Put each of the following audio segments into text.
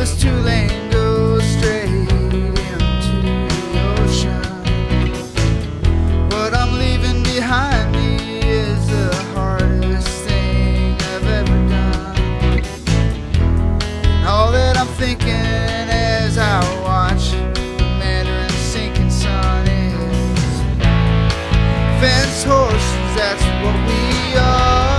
This two lane goes straight into the ocean. What I'm leaving behind me is the hardest thing I've ever done. All that I'm thinking as I watch the sun is fenced horses, that's what we are.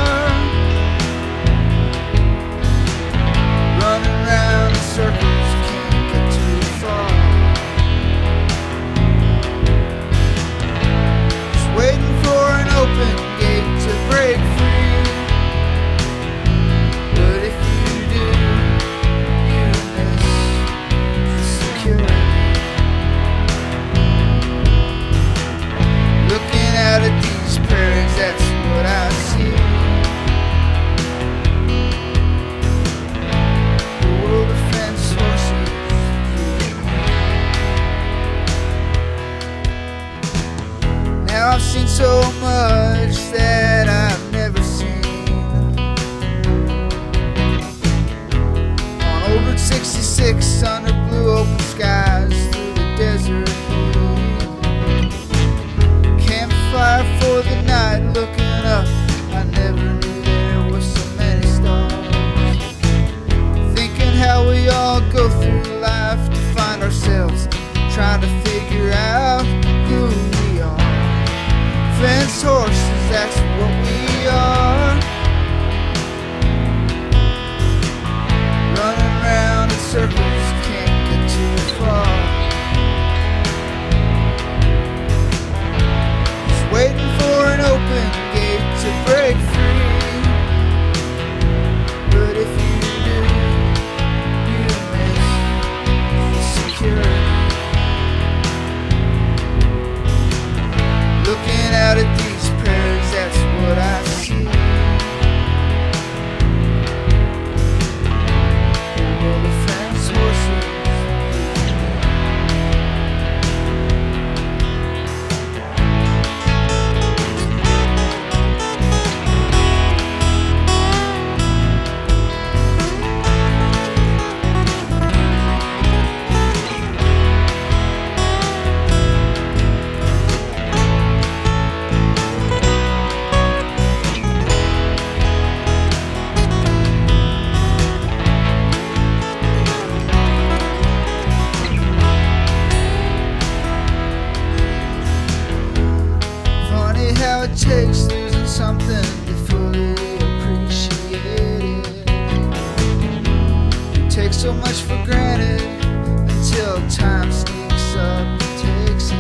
So much it takes losing something to fully appreciate it. Take so much for granted until time sneaks up and takes it.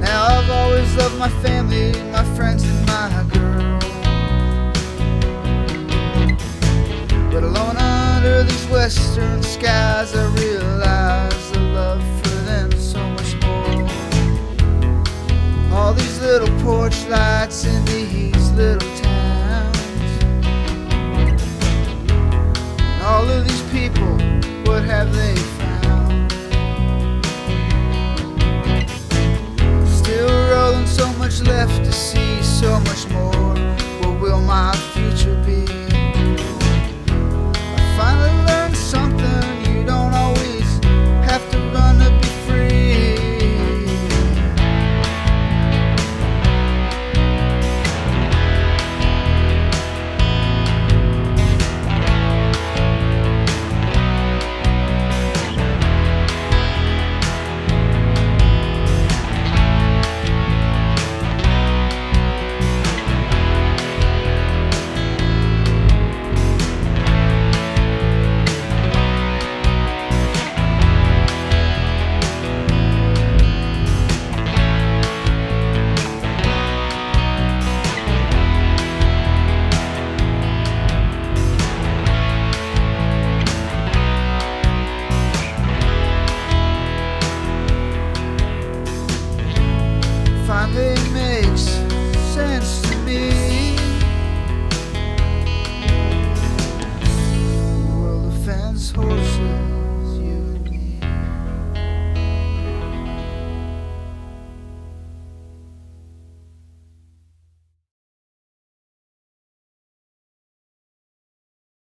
Now I've always loved my family, my friends, and my girl. But alone under these western skies, porch lights in these little towns. And all of these people, what have they found? Still rolling so much left to see, so much more.